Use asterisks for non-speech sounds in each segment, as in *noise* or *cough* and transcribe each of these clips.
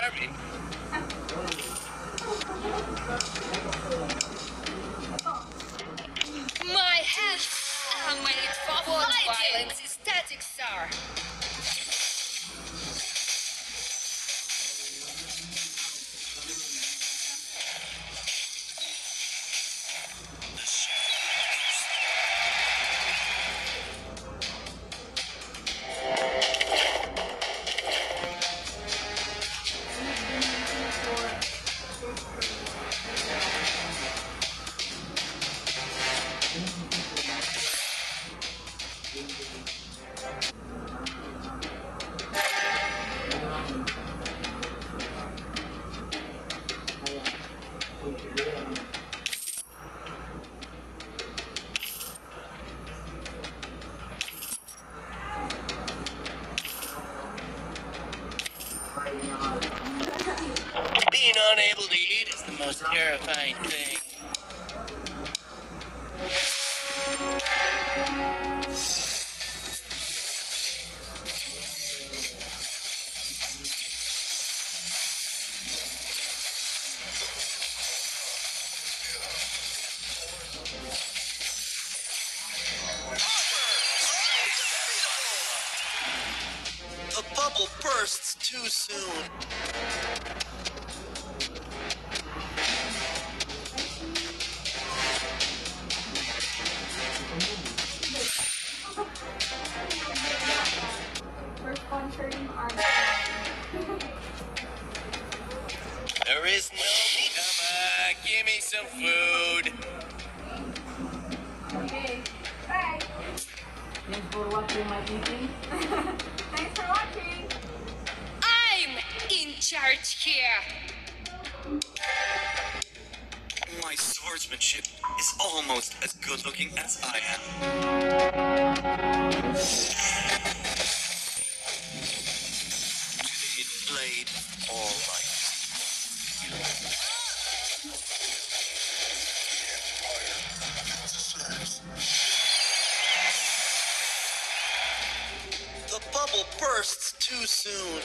very charming. Being unable to eat is the most terrifying thing. The bubble bursts too soon. There is no on, give me some food. Thanks for watching my eating. *laughs* Thanks for watching. I'm in charge here. My swordsmanship is almost as good looking as I am. Bursts too soon.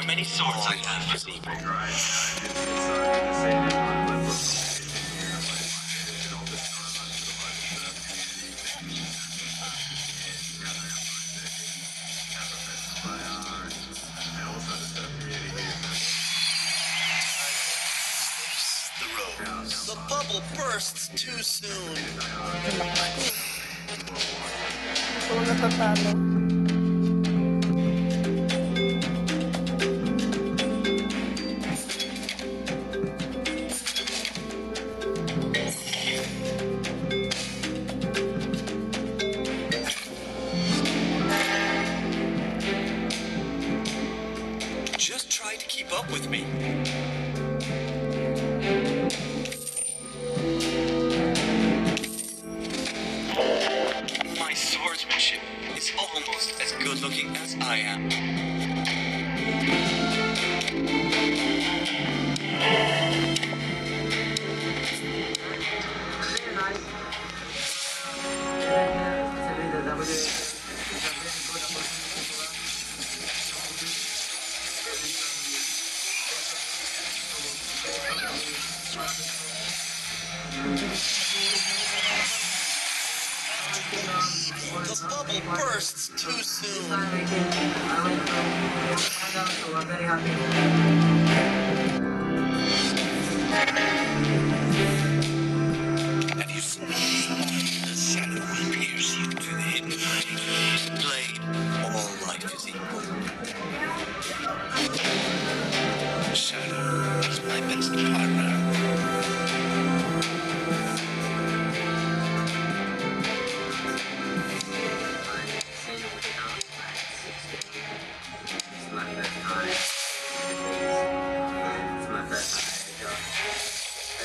Blade, how many swords I have. The road. The bubble bursts too soon. Ito natatalo. Looking as I am. The bubble bursts too soon. very happy.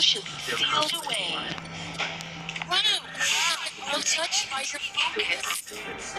shall be sealed away. Wow! I'm touched by your focus.